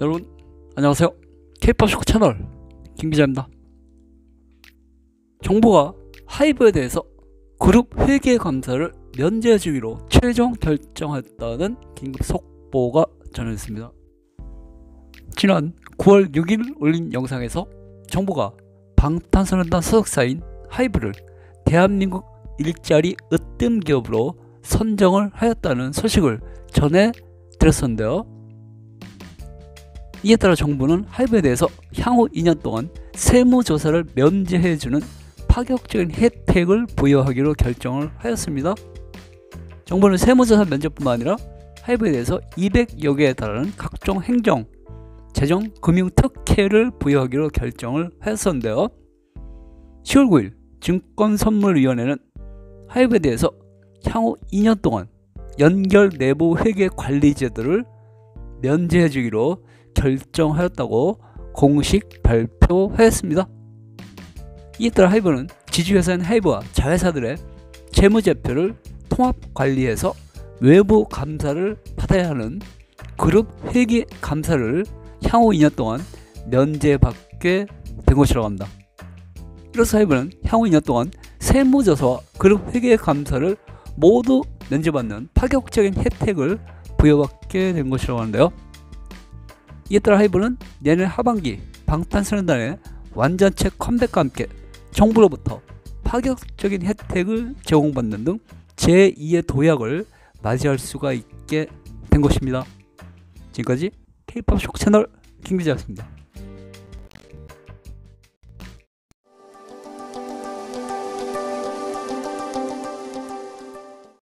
여러분 안녕하세요. K-POP 쇼크 채널 김기자입니다. 정부가 하이브에 대해서 그룹 회계 감사를 면제해 주기로 최종 결정했다는 긴급 속보가 전해졌습니다. 지난 9월 6일 올린 영상에서 정부가 방탄소년단 소속사인 하이브를 대한민국 일자리 으뜸 기업으로 선정을 하였다는 소식을 전해 드렸었는데요. 이에 따라 정부는 하이브에 대해서 향후 2년 동안 세무조사를 면제해주는 파격적인 혜택을 부여하기로 결정을 하였습니다. 정부는 세무조사 면제뿐만 아니라 하이브에 대해서 200여 개에 달하는 각종 행정, 재정, 금융 특혜를 부여하기로 결정을 하였었는데요. 10월 9일 증권선물위원회는 하이브에 대해서 향후 2년 동안 연결 내부 회계 관리 제도를 면제해 주기로 결정하였다고 공식 발표하였습니다. 이에 따라 하이브는 지주회사인 하이브와 자회사들의 재무제표를 통합 관리해서 외부 감사를 받아야 하는 그룹 회계 감사를 향후 2년 동안 면제받게 된 것이라고 합니다. 이로써 하이브는 향후 2년 동안 세무조사와 그룹 회계 감사를 모두 면제받는 파격적인 혜택을 부여받게 된 것이라고 하는데요. 이에 따라 하이브는 내년 하반기 방탄소년단의 완전체 컴백과 함께 정부로부터 파격적인 혜택을 제공받는 등 제2의 도약을 맞이할 수가 있게 된 것입니다. 지금까지 K-POP 쇼 채널 김기자였습니다.